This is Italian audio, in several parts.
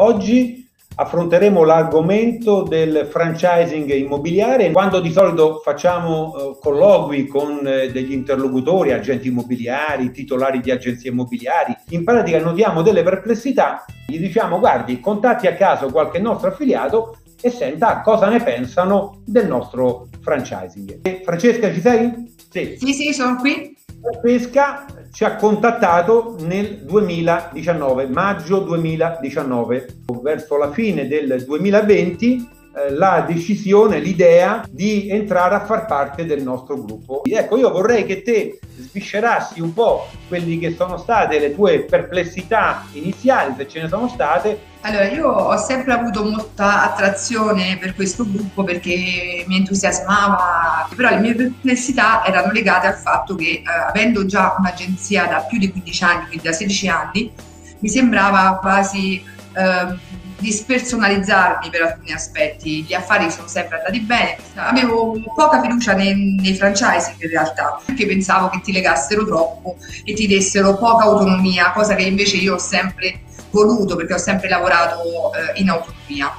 Oggi affronteremo l'argomento del franchising immobiliare. Quando di solito facciamo eh, colloqui con eh, degli interlocutori, agenti immobiliari, titolari di agenzie immobiliari, in pratica notiamo delle perplessità, gli diciamo guardi, contatti a caso qualche nostro affiliato e senta cosa ne pensano del nostro franchising. Francesca, ci sei? Sì, sì, sì sono qui. Pesca ci ha contattato nel 2019, maggio 2019, verso la fine del 2020 eh, la decisione, l'idea di entrare a far parte del nostro gruppo. Ecco, io vorrei che te sviscerassi un po' quelli che sono state le tue perplessità iniziali, se ce ne sono state. Allora, io ho sempre avuto molta attrazione per questo gruppo perché mi entusiasmava, però le mie perplessità erano legate al fatto che eh, avendo già un'agenzia da più di 15 anni, quindi da 16 anni, mi sembrava quasi eh, di spersonalizzarmi per alcuni aspetti. Gli affari sono sempre andati bene. Avevo poca fiducia nei, nei franchising in realtà, perché pensavo che ti legassero troppo e ti dessero poca autonomia, cosa che invece io ho sempre voluto perché ho sempre lavorato eh, in autonomia.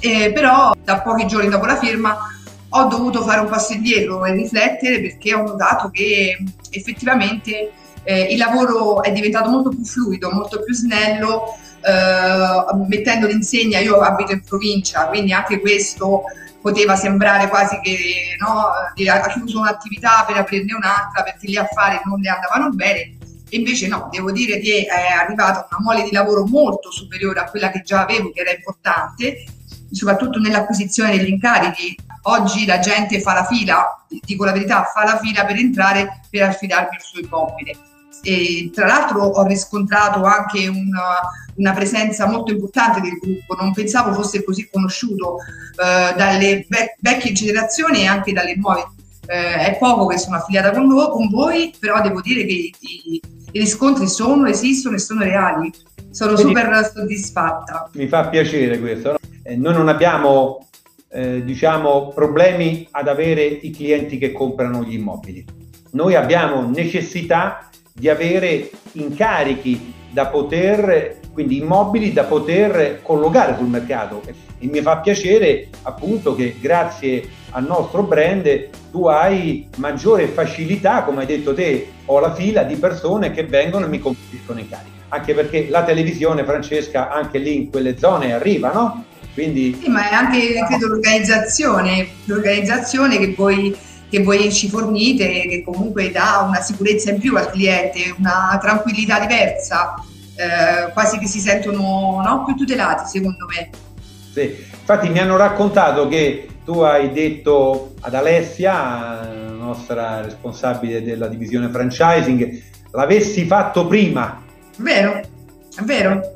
Eh, però da pochi giorni dopo la firma ho dovuto fare un passo indietro e riflettere perché ho notato che effettivamente eh, il lavoro è diventato molto più fluido, molto più snello, eh, mettendo l'insegna, io abito in provincia, quindi anche questo poteva sembrare quasi che no, ha chiuso un'attività per aprirne un'altra perché gli affari non le andavano bene. Invece no, devo dire che è arrivata una mole di lavoro molto superiore a quella che già avevo, che era importante, soprattutto nell'acquisizione degli incarichi. Oggi la gente fa la fila, dico la verità, fa la fila per entrare per affidarmi il suo immobile e tra l'altro ho riscontrato anche una, una, presenza molto importante del gruppo, non pensavo fosse così conosciuto eh, dalle vec- vecchie generazioni e anche dalle nuove. Eh, è poco che sono affiliata con, lo- con, voi, però devo dire che i, i, i riscontri sono, esistono e sono reali. Sono Quindi, super soddisfatta. Mi fa piacere questo. No? Eh, noi non abbiamo eh, diciamo, problemi ad avere i clienti che comprano gli immobili. Noi abbiamo necessità di avere incarichi da poter, quindi immobili da poter collocare sul mercato. E mi fa piacere appunto che grazie al nostro brand tu hai maggiore facilità, come hai detto te, ho la fila di persone che vengono e mi conferiscono incarichi. Anche perché la televisione, Francesca, anche lì in quelle zone arriva, no? Quindi... Sì, ma è anche credo l'organizzazione, l'organizzazione che poi che voi ci fornite, che comunque dà una sicurezza in più al cliente, una tranquillità diversa, eh, quasi che si sentono no, più tutelati secondo me. Sì, infatti mi hanno raccontato che tu hai detto ad Alessia, nostra responsabile della divisione franchising, l'avessi fatto prima. Vero, è vero.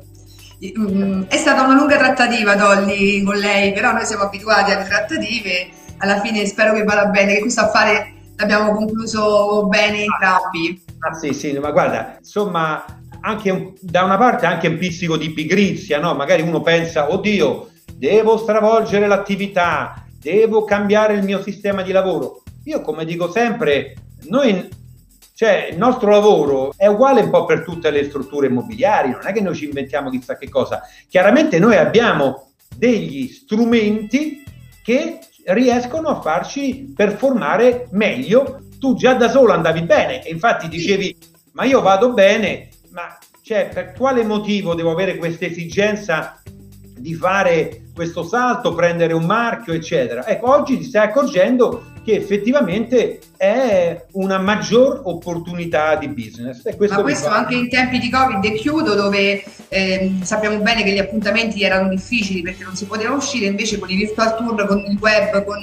Mm, è stata una lunga trattativa Dolly con lei, però noi siamo abituati alle trattative alla fine spero che vada bene, che questo affare l'abbiamo concluso bene entrambi. Ah, sì, sì, ma guarda, insomma, anche da una parte anche un pizzico di pigrizia, no? Magari uno pensa, oddio, devo stravolgere l'attività, devo cambiare il mio sistema di lavoro. Io, come dico sempre, noi, cioè, il nostro lavoro è uguale un po' per tutte le strutture immobiliari, non è che noi ci inventiamo chissà che cosa. Chiaramente noi abbiamo degli strumenti che riescono a farci performare meglio. Tu già da solo andavi bene e infatti dicevi, ma io vado bene, ma cioè, per quale motivo devo avere questa esigenza di fare questo salto, prendere un marchio, eccetera. Ecco, oggi ti stai accorgendo che effettivamente è una maggior opportunità di business. E questo Ma questo fa... anche in tempi di Covid e chiudo dove eh, sappiamo bene che gli appuntamenti erano difficili perché non si poteva uscire, invece con i virtual tour, con il web, con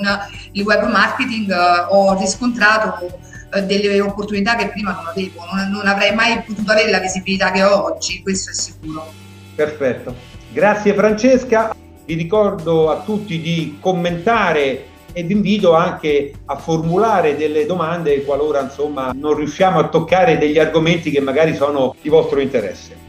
il web marketing eh, ho riscontrato eh, delle opportunità che prima non avevo, non, non avrei mai potuto avere la visibilità che ho oggi, questo è sicuro. Perfetto, grazie Francesca, vi ricordo a tutti di commentare e vi invito anche a formulare delle domande qualora insomma non riusciamo a toccare degli argomenti che magari sono di vostro interesse.